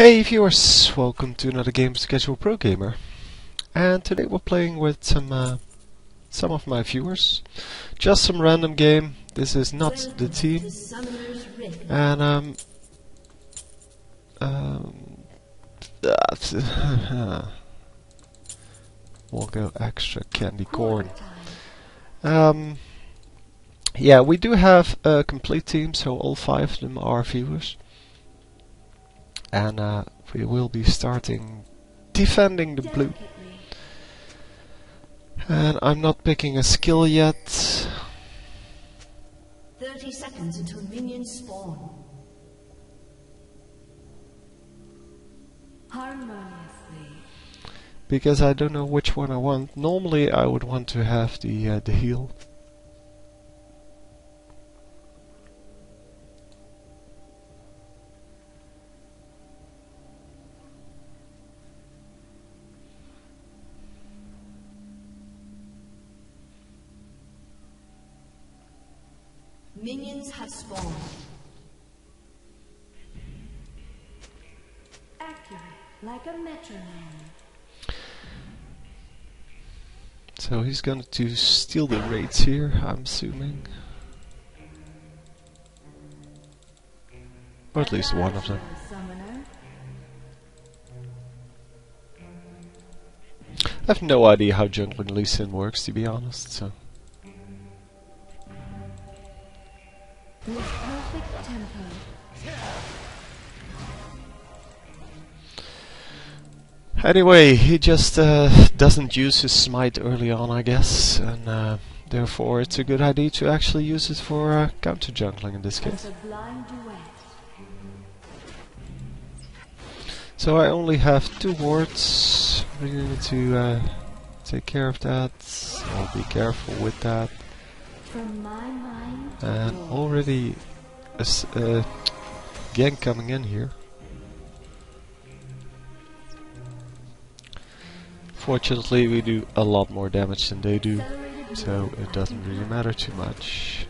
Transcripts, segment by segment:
Hey viewers, welcome to another Games Casual Pro Gamer. And today we're playing with some uh, some of my viewers. Just some random game. This is not the team. And um um we'll go extra candy corn. Um yeah, we do have a complete team, so all five of them are viewers and uh, we will be starting defending the blue. And I'm not picking a skill yet. 30 seconds until minions spawn. Harmoniously. Because I don't know which one I want. Normally I would want to have the uh, the heal. So he's going to steal the raids here, I'm assuming. Or at least one of them. I have no idea how jungling Lee Sin works, to be honest, so... Anyway, he just uh, doesn't use his smite early on, I guess, and uh, therefore it's a good idea to actually use it for uh, counter jungling in this case. So I only have two wards. Really need to uh, take care of that. I'll be careful with that. From my mind And already a s- uh, gang coming in here. Fortunately, we do a lot more damage than they do, so it doesn't really matter too much.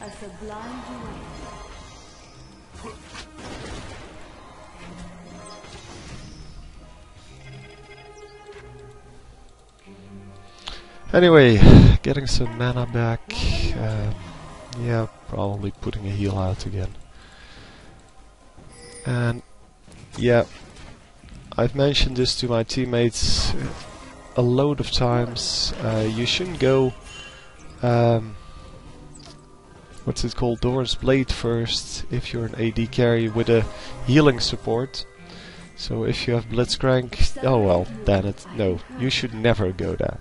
A sublime duet. Anyway, getting some mana back. Uh, yeah, probably putting a heal out again. And yeah, I've mentioned this to my teammates a load of times. Uh, you shouldn't go. Um, what's it called? Doran's Blade first if you're an AD carry with a healing support. So if you have Blitzcrank, oh well, then it no, you should never go that.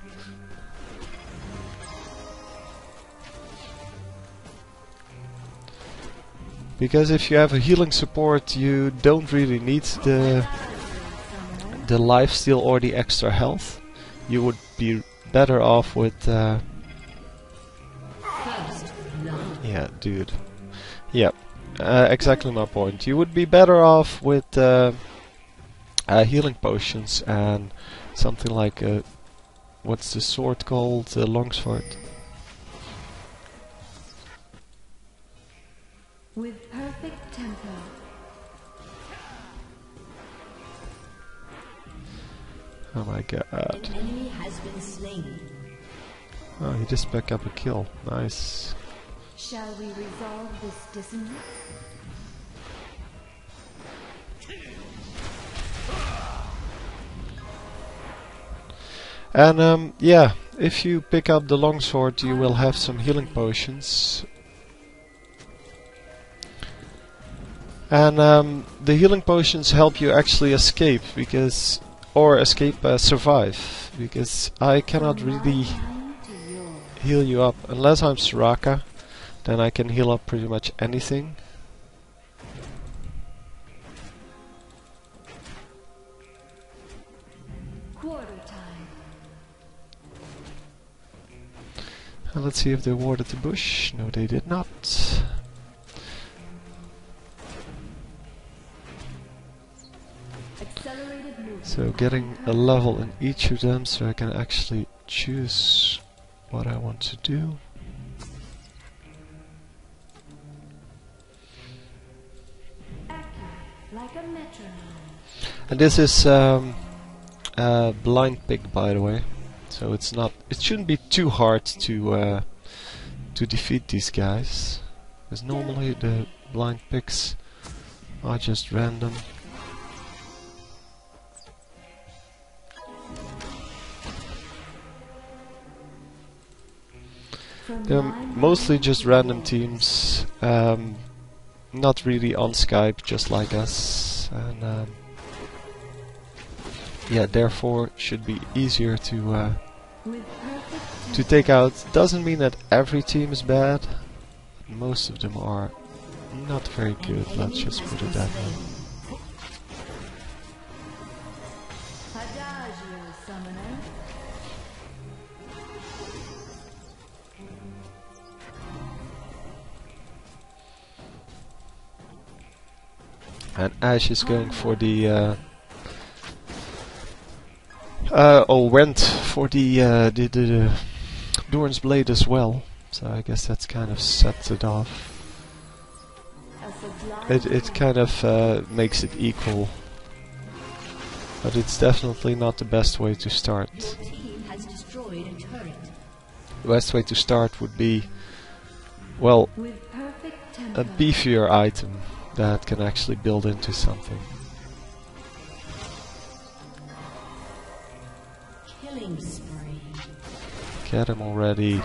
Because if you have a healing support, you don't really need the the lifesteal or the extra health. You would be better off with. Uh, yeah, dude. Yeah, uh, exactly my point. You would be better off with uh, uh, healing potions and something like a. What's the sword called? The longsword. With perfect tempo. Oh my god. An enemy has been slain. Oh, he just picked up a kill. Nice. Shall we resolve this dissonance? And um, yeah, if you pick up the longsword, you will have some healing potions. And um, the healing potions help you actually escape because, or escape, uh, survive because I cannot really heal you up unless I'm Soraka. Then I can heal up pretty much anything. Let's see if they warded the bush. No, they did not. So getting a level in each of them so I can actually choose what I want to do. And this is um, blind pick, by the way. So it's not. It shouldn't be too hard to uh, to defeat these guys, because normally the blind picks are just random. They're mostly just random teams, um, not really on Skype, just like us, and um, yeah, therefore should be easier to uh, to take out. Doesn't mean that every team is bad. Most of them are not very good. Let's just put it that way. And Ashe is going for the. Uh, uh, or went for the uh, the, the, the Doran's blade as well. So I guess that's kind of sets it off. It it kind of uh, makes it equal, but it's definitely not the best way to start. Your team has destroyed a turret. The best way to start would be, well, a beefier item that can actually build into something. Killing spree. Get him already.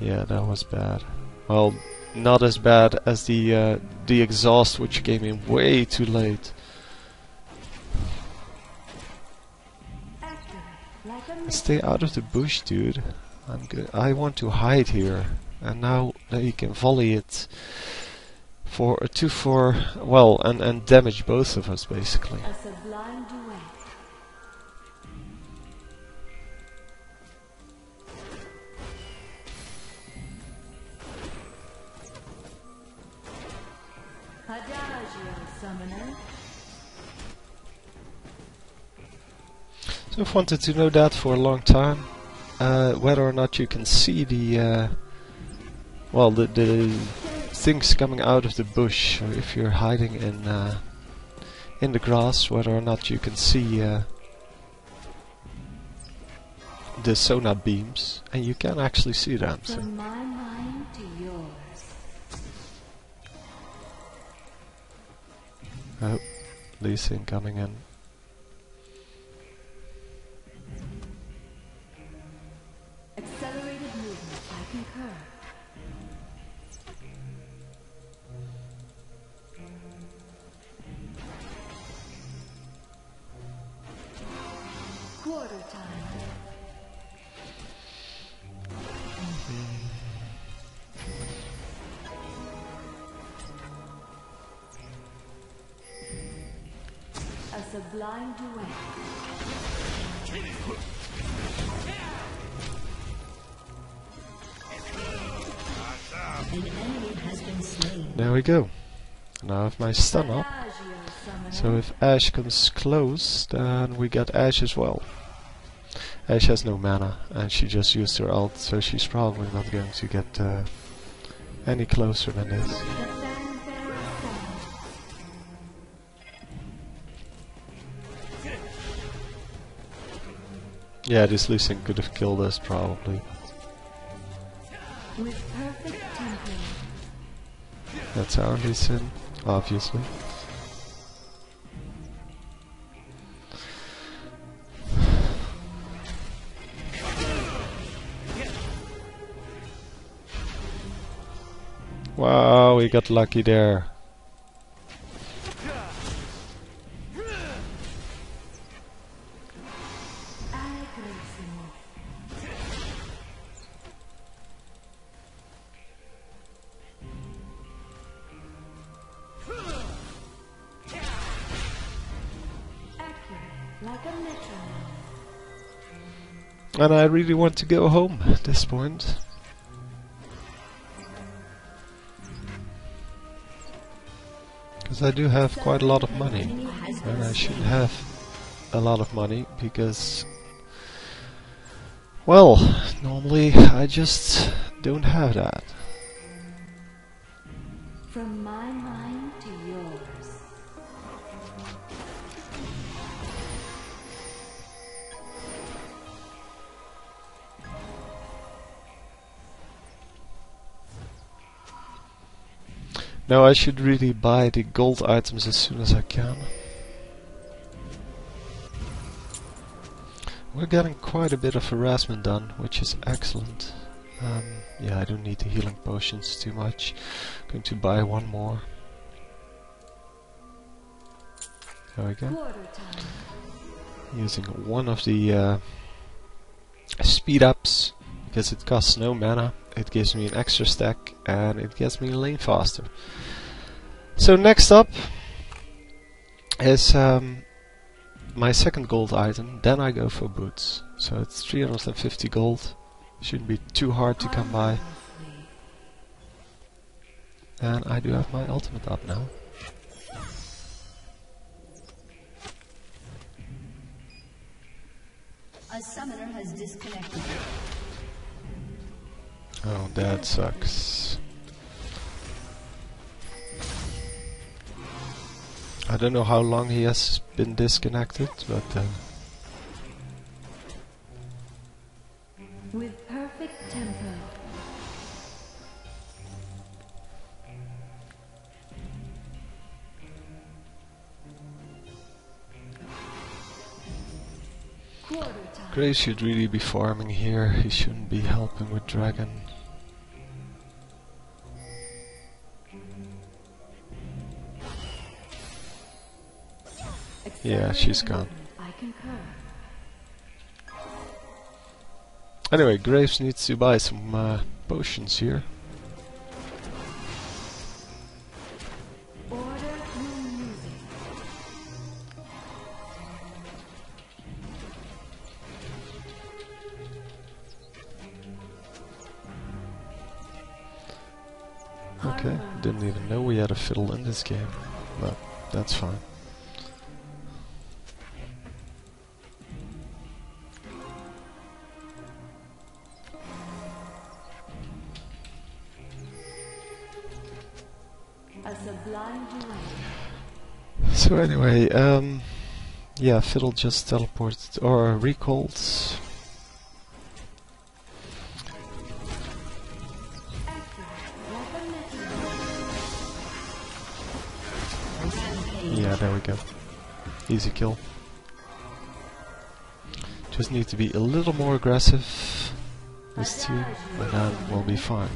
Yeah, that was bad. Well, not as bad as the uh, the exhaust, which came in way too late. Accurate, like a Stay out of the bush, dude. I'm good. I want to hide here, and now that you can volley it for a two for well, and and damage both of us basically. A sublime duet. Adagio, summoner. So I've wanted to know that for a long time. Uh, whether or not you can see the uh, well the the things coming out of the bush, or if you're hiding in uh, in the grass, whether or not you can see uh, the sonar beams, and you can actually see them. So From my mind to yours. oh, Lee Sin coming in. A sublime duet. An enemy has been slain. There we go. Now I have my stun up. So if Ashe comes close, then we get Ashe as well. Ashe has no mana, and she just used her ult, so she's probably not going to get uh, any closer than this. The fanfare sounds. Yeah, this Sin could have killed us probably. That's our Sin, obviously. Wow, we got lucky there. And I really want to go home at this point. Because I do have quite a lot of money. And I should have a lot of money because Well, normally I just don't have that. From my mind to yours. No, I should really buy the gold items as soon as I can. We're getting quite a bit of harassment done, which is excellent. Um, yeah, I don't need the healing potions too much. Going to buy one more. There we go. Using one of the uh, speed ups because it costs no mana. It gives me an extra stack and it gets me lane faster. So next up is um, my second gold item. Then I go for boots. So it's 350 gold. Shouldn't be too hard to come by. And I do have my ultimate up now. A summoner has disconnected. Oh, that sucks. I don't know how long he has been disconnected, but uh, With perfect tempo. Quarter. Gray should really be farming here. He shouldn't be helping with Dragon. Yeah, she's gone. movement. I concur. Anyway, Graves needs to buy some uh, potions here. Didn't even know we had a fiddle in this game, but that's fine. A sublime duet. So anyway, um, yeah, Fiddle just teleported or recalled. Yeah, there we go. Easy kill. Just need to be a little more aggressive this team, and then we'll be fine.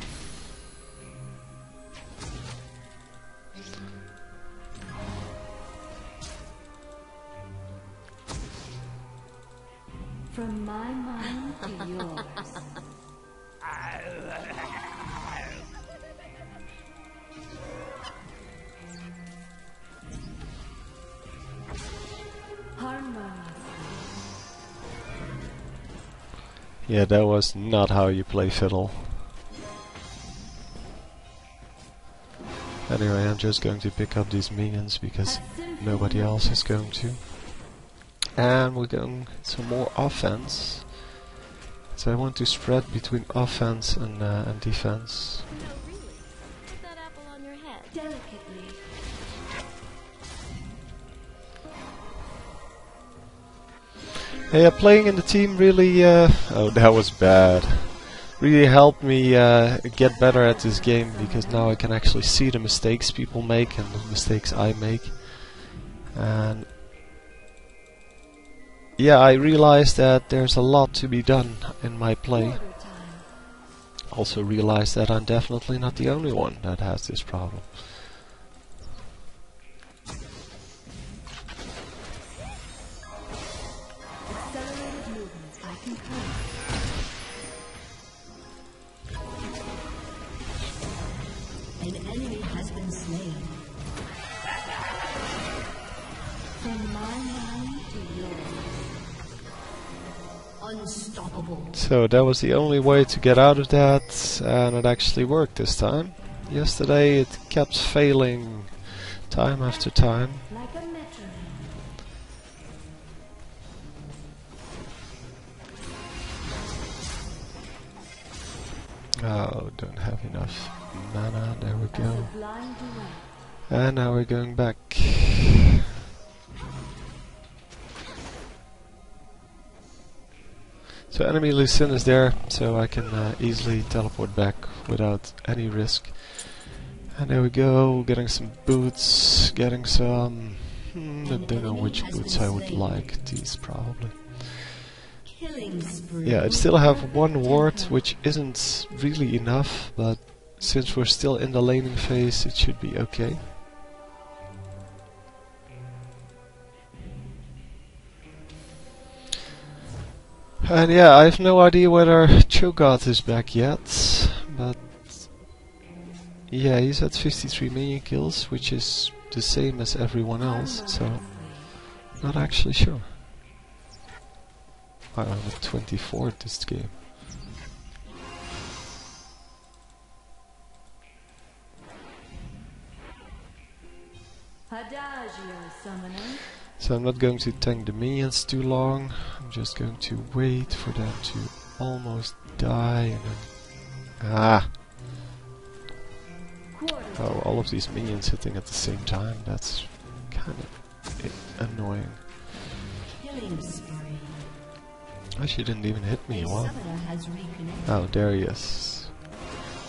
Yeah, that was not how you play Fiddle. Anyway, I'm just going to pick up these minions because nobody else is going to. And we're going some more offense. So I want to spread between offense and, uh, and defense. Yeah, playing in the team really, uh, oh that was bad. Really helped me uh, get better at this game because now I can actually see the mistakes people make and the mistakes I make. And yeah, I realized that there's a lot to be done in my play. Also realized that I'm definitely not the only one that has this problem. So that was the only way to get out of that, and it actually worked this time. Yesterday it kept failing time after time. Like. Oh, don't have enough mana. There we go. And now we're going back. So enemy Lucin is there, so I can uh, easily teleport back without any risk. And there we go, getting some boots, getting some... Hmm, I don't know which boots I would like, these probably. Yeah, I still have one ward, which isn't really enough, but since we're still in the laning phase, it should be okay. And yeah, I have no idea whether Cho'Gath is back yet, but yeah, he's at 53 minion kills, which is the same as everyone else, so not actually sure. I'm at 24 this game. So I'm not going to tank the minions too long. I'm just going to wait for them to almost die and then... Ah! Oh, all of these minions hitting at the same time. That's kind of i- annoying. Killing. Oh, she didn't even hit me. Wow. summoner has reconnected. Oh, there he is.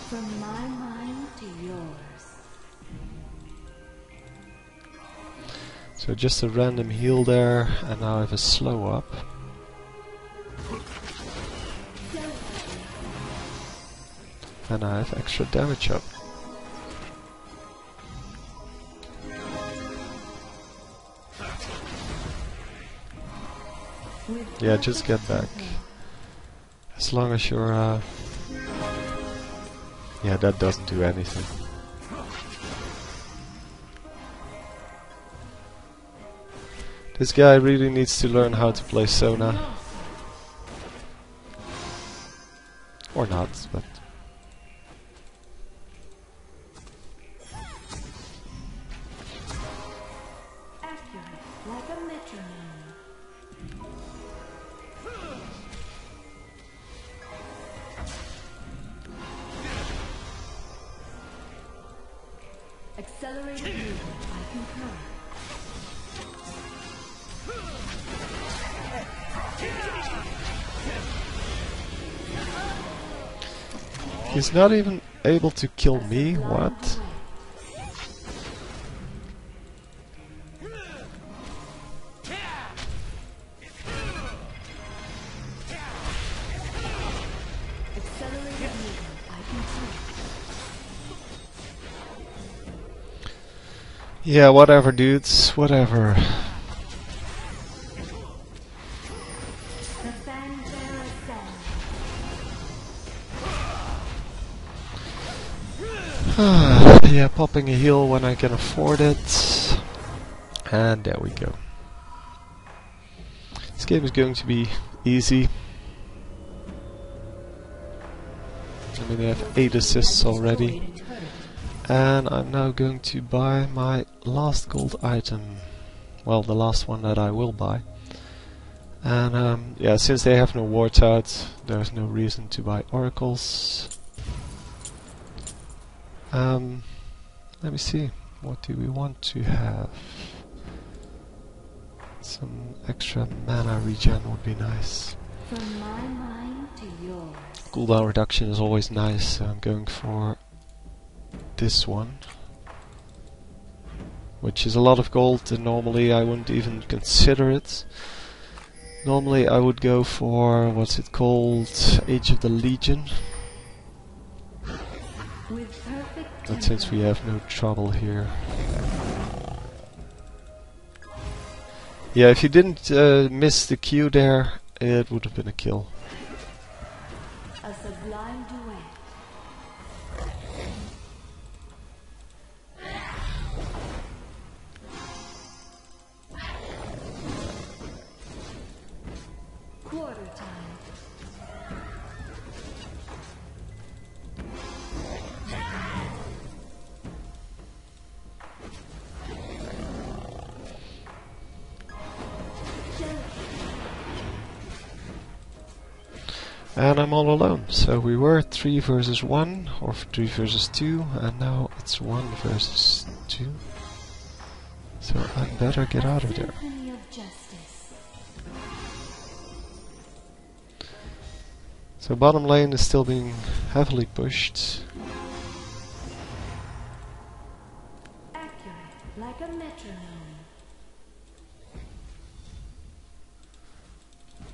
From my mind to yours. So just a random heal there, and now I have a slow up. And I have extra damage up. Yeah, just get back. As long as you're, uh... Yeah, that doesn't do anything. This guy really needs to learn how to play Sona. Or not, but... Movement. He's not even able to kill me, what? Yeah, whatever dudes, whatever. Yeah, popping a heal when I can afford it. And there we go. This game is going to be easy. I mean, I have 8 assists already. Destroyed a turret. And I'm now going to buy my last gold item. Well, the last one that I will buy. And um, yeah, since they have no wards out, there's no reason to buy oracles. Um, let me see. What do we want to have? Some extra mana regen would be nice. From my mind to yours. Cooldown reduction is always nice, so I'm going for this one. Which is a lot of gold, and normally I wouldn't even consider it. Normally I would go for, what's it called, Aegis of the Legion. But since we have no trouble here. Yeah, if you didn't uh, miss the Q there, it would have been a kill. A And I'm all alone. So we were 3 versus 1, or 3 versus 2, and now it's 1 versus 2. So I'd better get out of there. Symphony of justice. So bottom lane is still being heavily pushed. Like a metronome.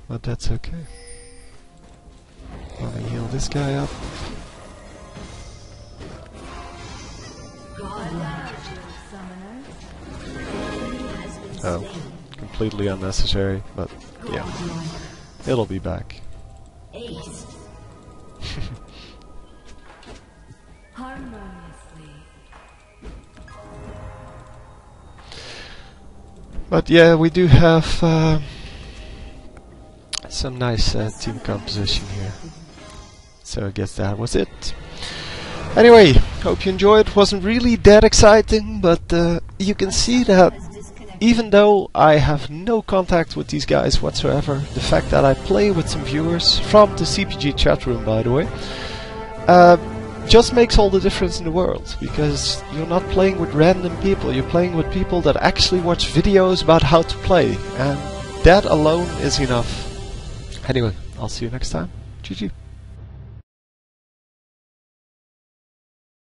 But that's okay. Let me heal this guy up. Summoner. Has been Oh, completely unnecessary, but yeah, it'll be back. But yeah, we do have uh, some nice uh, team composition here. So I guess that was it. Anyway, hope you enjoyed. It wasn't really that exciting, but uh, you can see that even though I have no contact with these guys whatsoever, the fact that I play with some viewers from the CPG chat room, by the way, uh, just makes all the difference in the world because you're not playing with random people, you're playing with people that actually watch videos about how to play, and that alone is enough. Anyway, I'll see you next time. GG.